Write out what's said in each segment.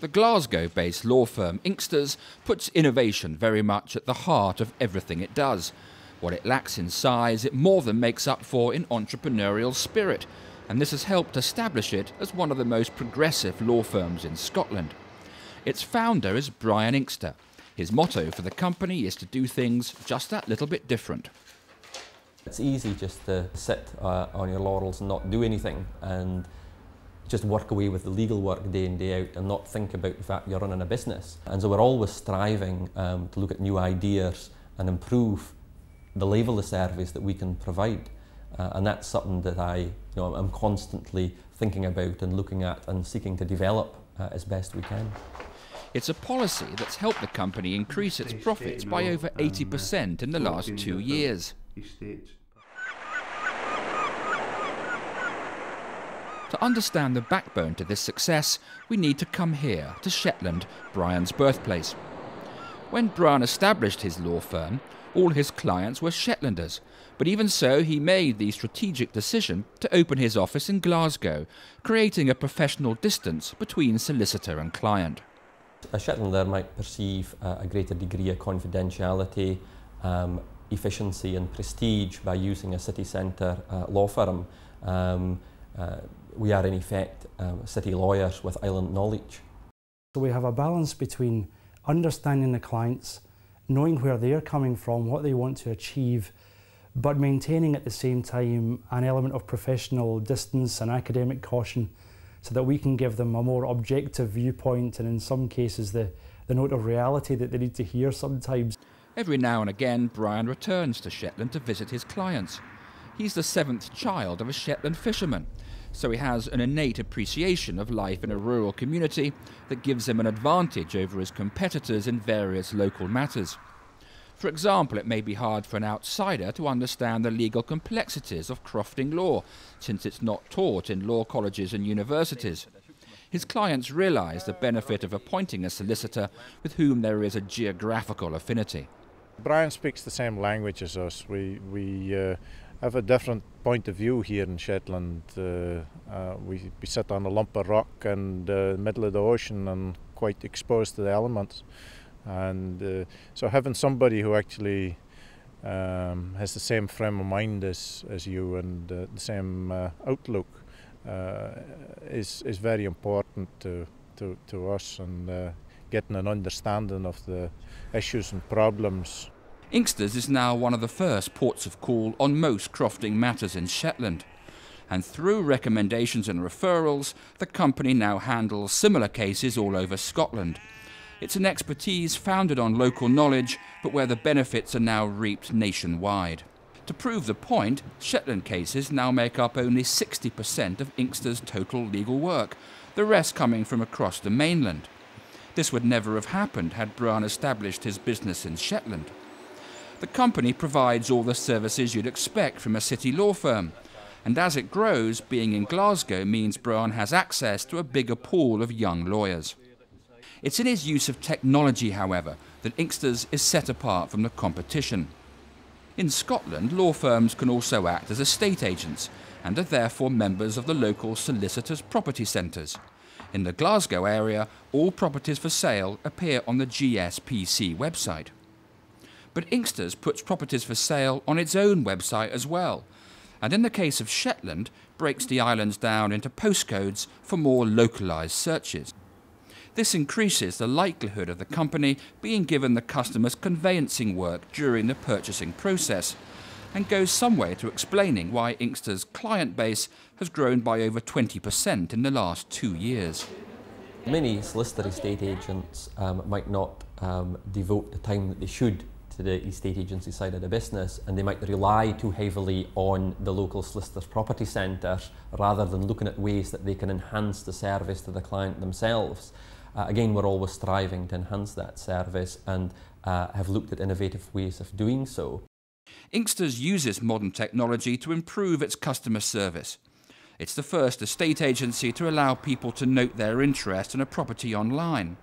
The Glasgow based law firm Inksters puts innovation very much at the heart of everything it does. What it lacks in size, it more than makes up for in entrepreneurial spirit, and this has helped establish it as one of the most progressive law firms in Scotland. Its founder is Brian Inkster. His motto for the company is to do things just that little bit different. It's easy just to sit uh, on your laurels and not do anything and just work away with the legal work day in, day out and not think about the fact you're running a business. And so we're always striving um, to look at new ideas and improve the level of service that we can provide. Uh, and that's something that I, you know, I'm constantly thinking about and looking at and seeking to develop uh, as best we can. It's a policy that's helped the company increase its profits by over 80% in the last two years. To understand the backbone to this success, we need to come here, to Shetland, Brian's birthplace. When Brian established his law firm, all his clients were Shetlanders, but even so, he made the strategic decision to open his office in Glasgow, creating a professional distance between solicitor and client. A Shetlander might perceive a greater degree of confidentiality, um, efficiency and prestige by using a city centre uh, law firm. Um, uh, we are in effect um, city lawyers with island knowledge. So we have a balance between understanding the clients, knowing where they're coming from, what they want to achieve, but maintaining at the same time an element of professional distance and academic caution so that we can give them a more objective viewpoint and in some cases the, the note of reality that they need to hear sometimes. Every now and again, Brian returns to Shetland to visit his clients. He's the seventh child of a Shetland fisherman, so he has an innate appreciation of life in a rural community that gives him an advantage over his competitors in various local matters. For example, it may be hard for an outsider to understand the legal complexities of crofting law, since it's not taught in law colleges and universities. His clients realise the benefit of appointing a solicitor with whom there is a geographical affinity. Brian speaks the same language as us. We, we uh, have a different point of view here in Shetland. Uh, uh, we, we sit on a lump of rock in the middle of the ocean and quite exposed to the elements. And uh, so having somebody who actually um, has the same frame of mind as, as you and uh, the same uh, outlook uh, is, is very important to, to, to us and getting an understanding of the issues and problems Inksters is now one of the first ports of call on most crofting matters in Shetland. And through recommendations and referrals, the company now handles similar cases all over Scotland. It's an expertise founded on local knowledge, but where the benefits are now reaped nationwide. To prove the point, Shetland cases now make up only 60% of Inkster's total legal work, the rest coming from across the mainland. This would never have happened had Brian established his business in Shetland. The company provides all the services you'd expect from a city law firm. And as it grows, being in Glasgow means Brian has access to a bigger pool of young lawyers. It's in his use of technology, however, that Inksters is set apart from the competition. In Scotland, law firms can also act as estate agents and are therefore members of the local solicitors' property centres. In the Glasgow area, all properties for sale appear on the GSPC website. But Inksters puts properties for sale on its own website as well, and in the case of Shetland, breaks the islands down into postcodes for more localised searches. This increases the likelihood of the company being given the customer's conveyancing work during the purchasing process, and goes some way to explaining why Inkster's client base has grown by over 20% in the last two years. Many solicitor estate agents um, might not um, devote the time that they should to the estate agency side of the business and they might rely too heavily on the local solicitor's property centre rather than looking at ways that they can enhance the service to the client themselves. Uh, again, we're always striving to enhance that service and uh, have looked at innovative ways of doing so. Inksters uses modern technology to improve its customer service. It's the first estate agency to allow people to note their interest in a property online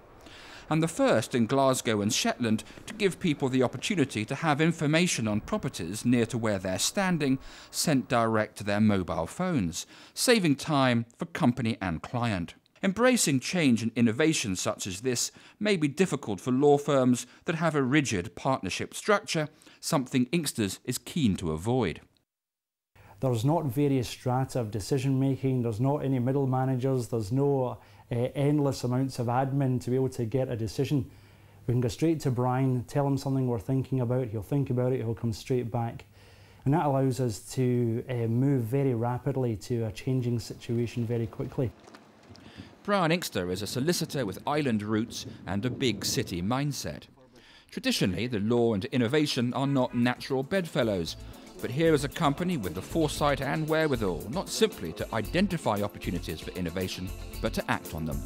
and the first in Glasgow and Shetland to give people the opportunity to have information on properties near to where they're standing sent direct to their mobile phones, saving time for company and client. Embracing change and innovation such as this may be difficult for law firms that have a rigid partnership structure, something Inksters is keen to avoid. There's not various strata of decision making, there's not any middle managers, there's no uh, endless amounts of admin to be able to get a decision. We can go straight to Brian, tell him something we're thinking about, he'll think about it, he'll come straight back. And that allows us to uh, move very rapidly to a changing situation very quickly. Brian Inkster is a solicitor with island roots and a big city mindset. Traditionally, the law and innovation are not natural bedfellows, but here is a company with the foresight and wherewithal not simply to identify opportunities for innovation, but to act on them.